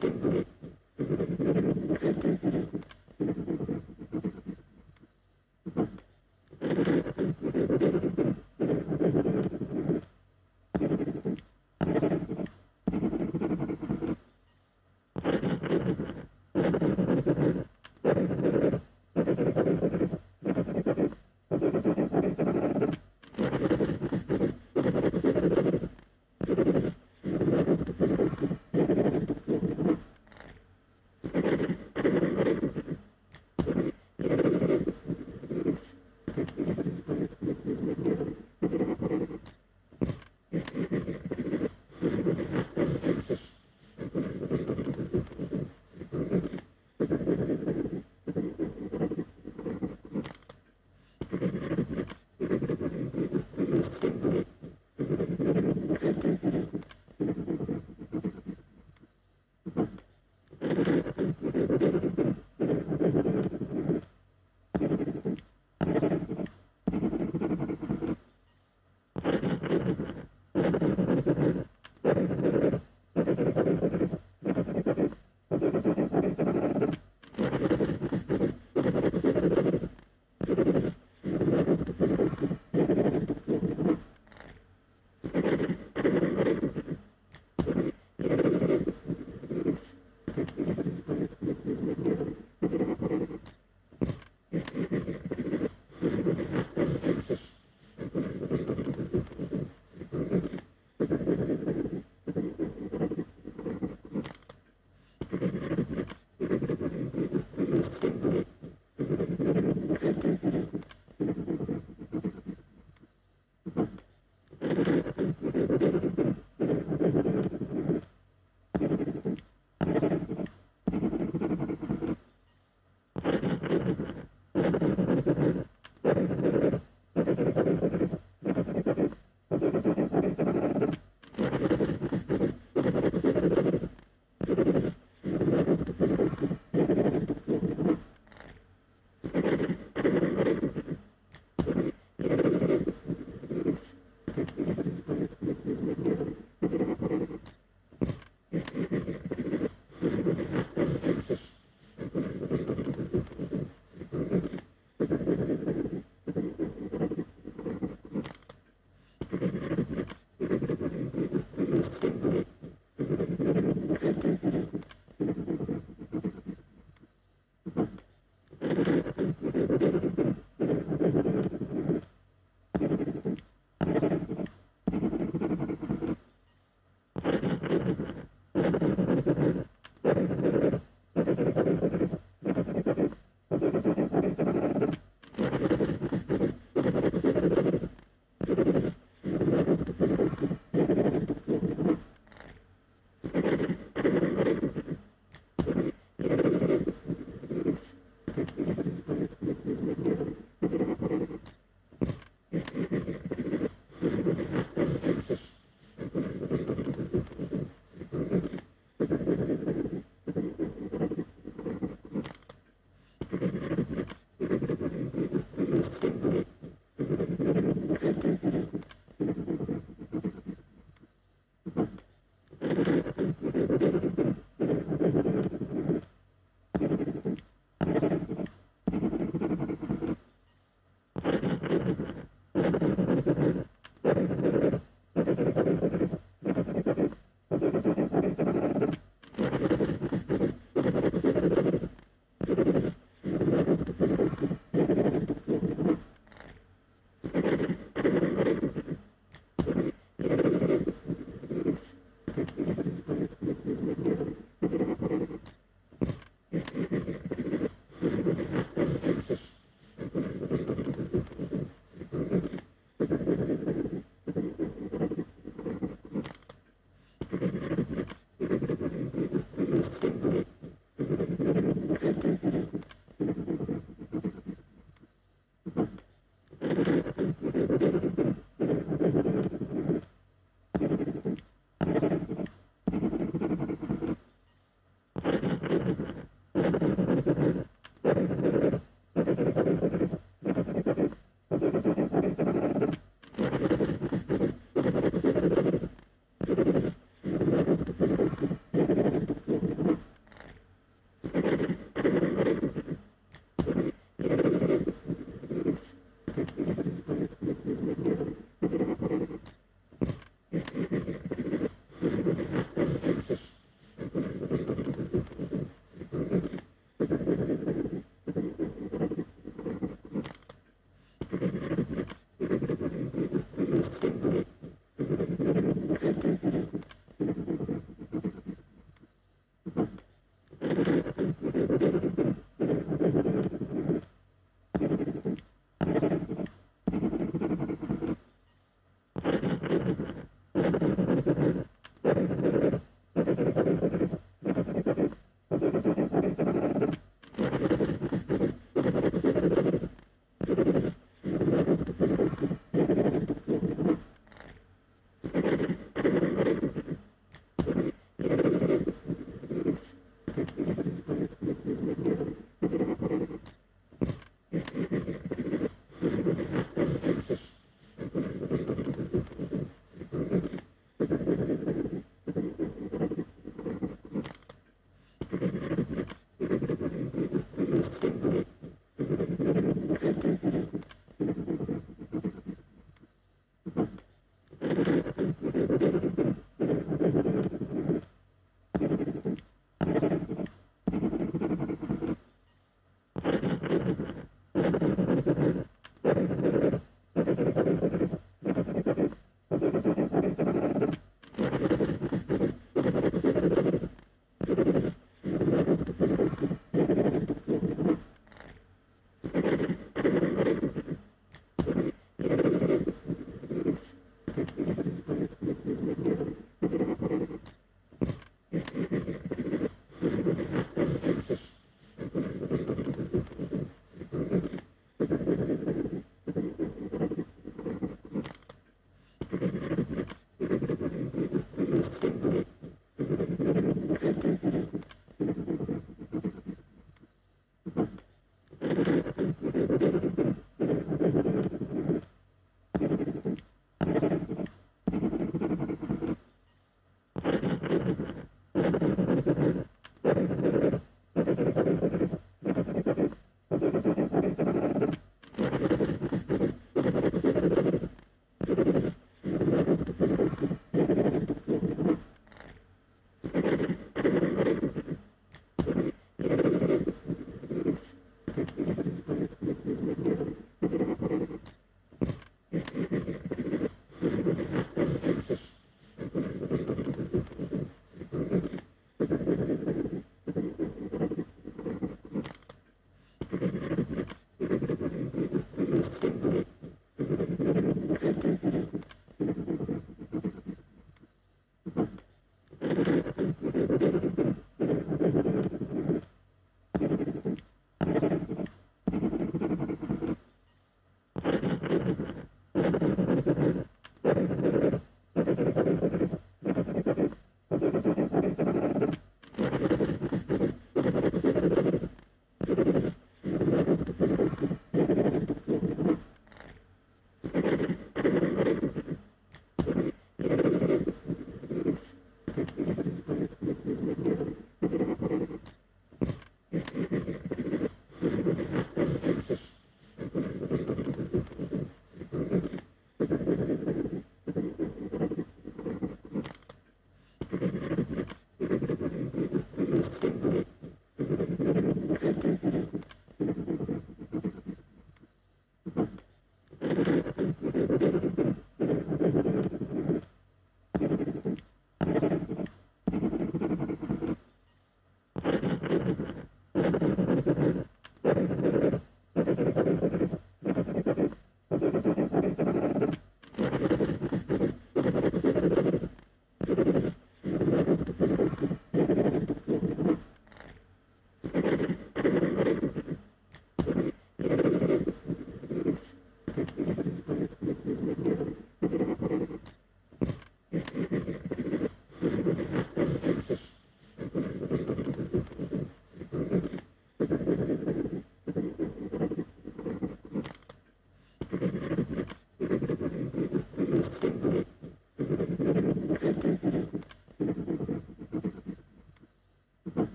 Thank you. Thank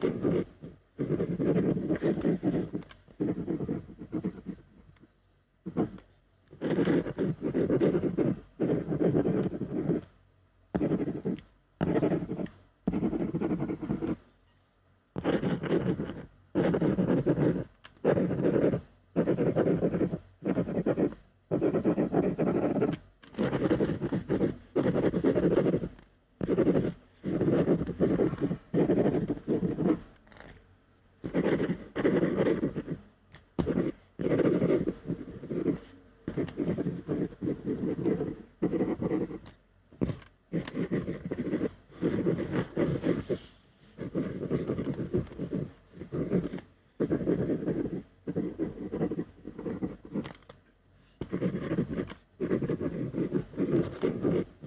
Thank you. Thank you.